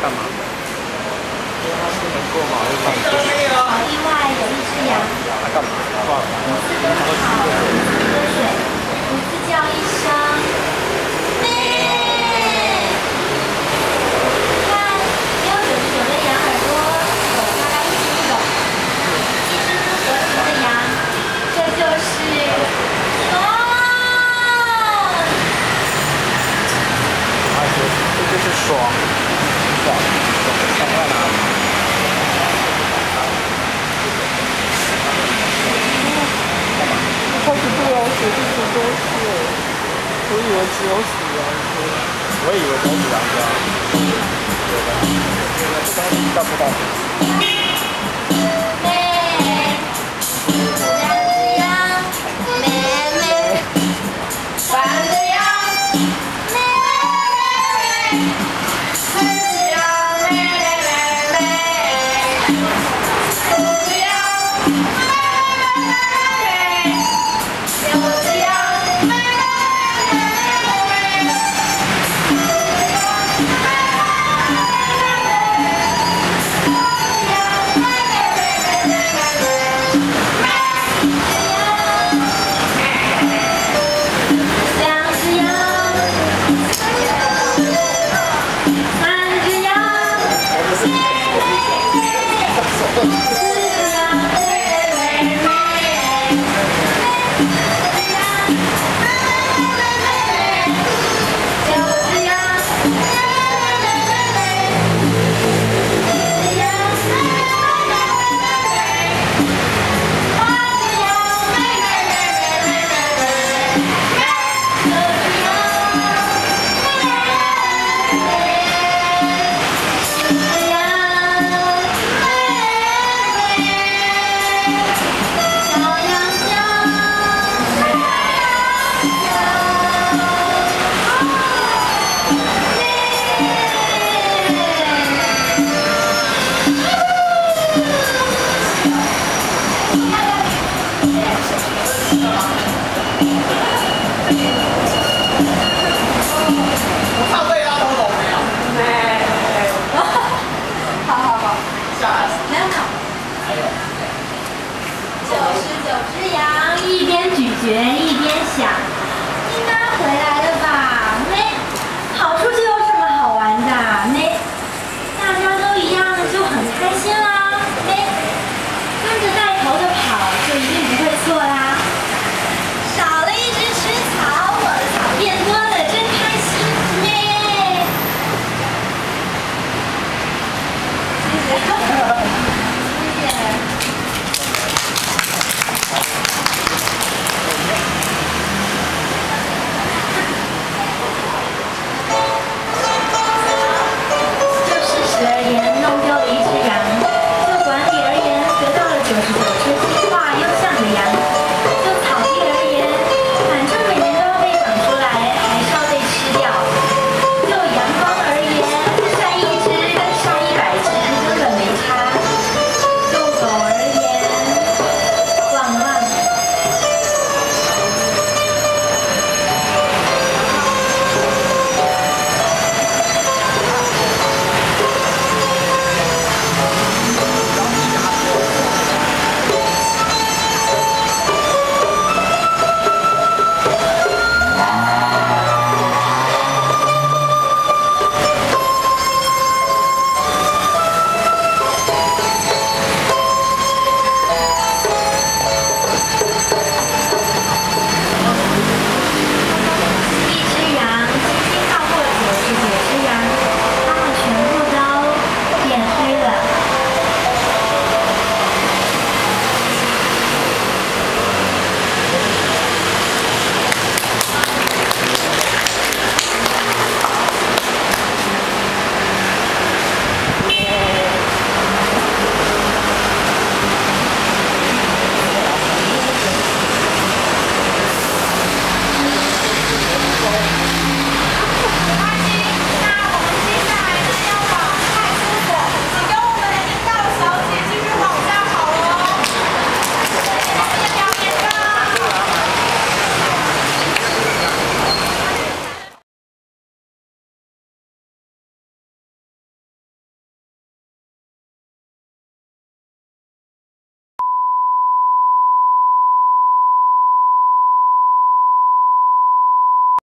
干嘛？他不能过嘛？为什么？没有。另外有一只羊。来干嘛？喝水。一声。咩。就是有，一只独。是。爽。啊！对，这就是爽。些都是，我以为只有死亡歌，我以为都是两个。对的，这东西到不到？九十九只羊，一边咀嚼 higiene.